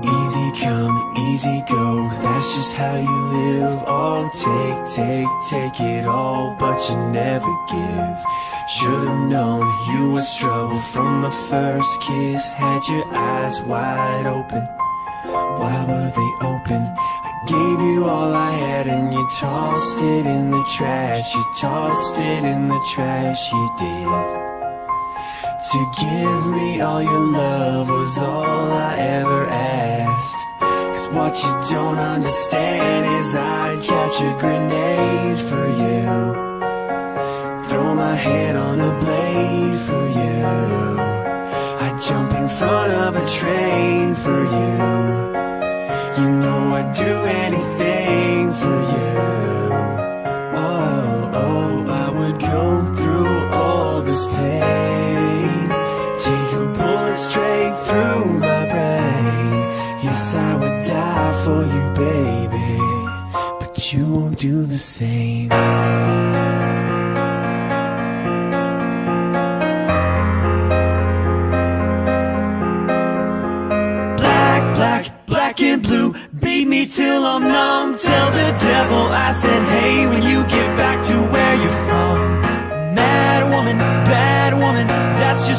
Easy come, easy go, that's just how you live. Oh, take, take, take it all, but you never give. Should've known you was trouble from the first kiss. Had your eyes wide open, why were they open? I gave you all I had and you tossed it in the trash. You tossed it in the trash, you did. To give me all your love was all I ever asked what you don't understand is I'd catch a grenade for you. Throw my head on a blade for you. I'd jump in front of a train for you. You know I'd do anything for you. Oh, oh, I would go through all this pain. Take a bullet straight through my Yes, I would die for you, baby But you won't do the same. Black, black, black and blue Beat me till I'm numb. Tell the devil I said hey When you get back to where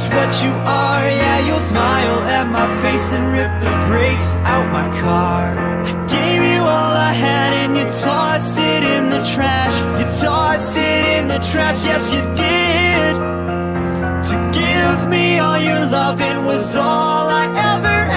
what you are. Yeah, you'll smile at my face And rip the brakes out my car. I gave you all I had And you tossed it in the trash. You tossed it in the trash. Yes, you did. To give me all your loving was all I ever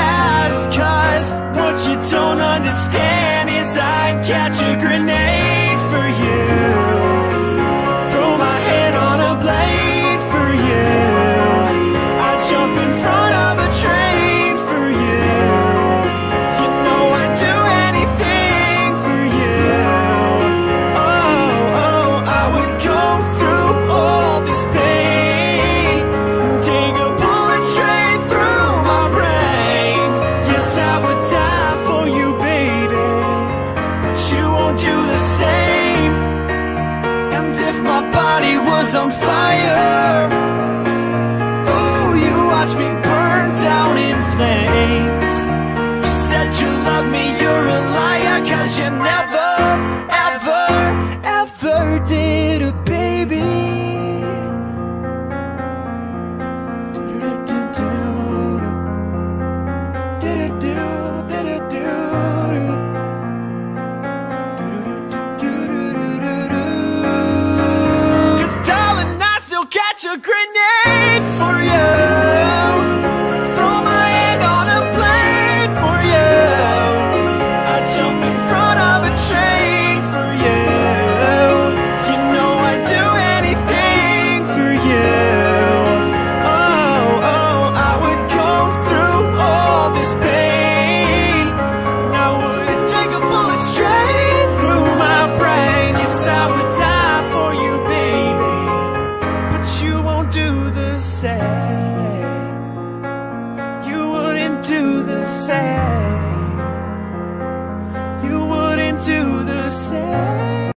do the same. And if my body was on fire Ooh, you watch me burn down in flames. You said you love me, you're a liar Cause you never, a grenade